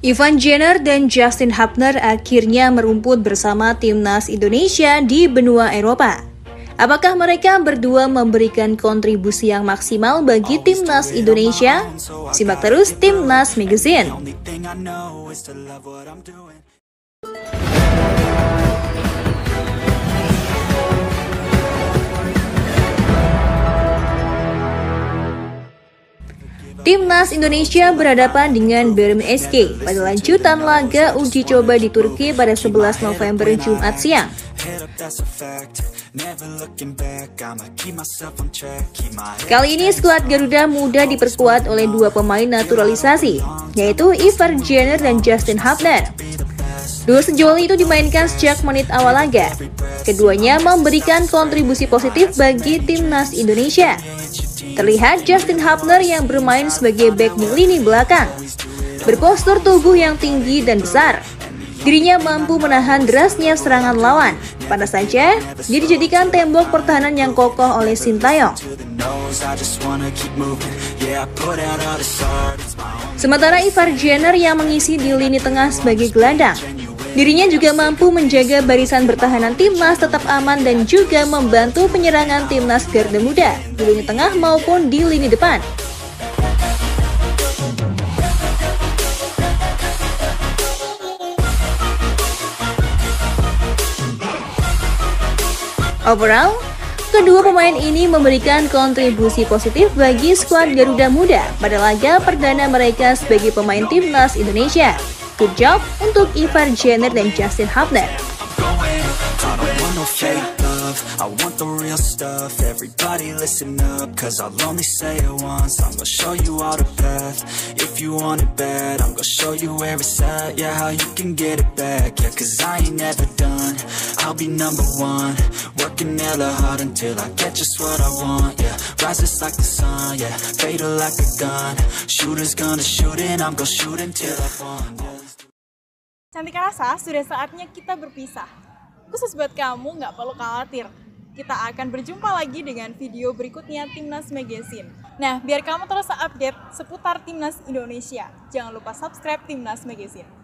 Ivan Jenner dan Justin Hubner akhirnya merumput bersama timnas Indonesia di benua Eropa. Apakah mereka berdua memberikan kontribusi yang maksimal bagi timnas Indonesia? Simak terus Timnas Magazine. Timnas Indonesia berhadapan dengan Berm SK pada lanjutan laga uji coba di Turki pada 11 November Jumat siang. Kali ini skuad Garuda muda diperkuat oleh dua pemain naturalisasi, yaitu Ivar Jenner dan Justin Hubner. Dua sejoli itu dimainkan sejak menit awal laga. Keduanya memberikan kontribusi positif bagi timnas Indonesia. Terlihat Justin Hubner yang bermain sebagai back di lini belakang. Berpostur tubuh yang tinggi dan besar. Dirinya mampu menahan derasnya serangan lawan. Pada saja, dia dijadikan tembok pertahanan yang kokoh oleh Sintayong. Sementara Ivar Jenner yang mengisi di lini tengah sebagai gelandang. Dirinya juga mampu menjaga barisan pertahanan timnas tetap aman dan juga membantu penyerangan timnas Garuda Muda di lini tengah maupun di lini depan. Overall, kedua pemain ini memberikan kontribusi positif bagi skuad Garuda Muda pada laga perdana mereka sebagai pemain timnas Indonesia. Good job untuk Ivar Jenner dan Justin Hubner. I want the real stuff. Everybody listen up Cause I'll only say it once. I'm gonna show you all the path. If you want it bad I'm gonna show you where it's at. Yeah, how you can get it back. Yeah, cause I ain't never done. I'll be number one. Working hella hard until I get just what I want. Yeah, rises like the sun. Yeah, fatal like a gun. Shooters gonna shoot and I'm gonna shoot until I fall yeah. Cantik rasa, sudah saatnya kita berpisah. Khusus buat kamu, nggak perlu khawatir. Kita akan berjumpa lagi dengan video berikutnya Timnas Magazine. Nah, biar kamu terus update seputar Timnas Indonesia, jangan lupa subscribe Timnas Magazine.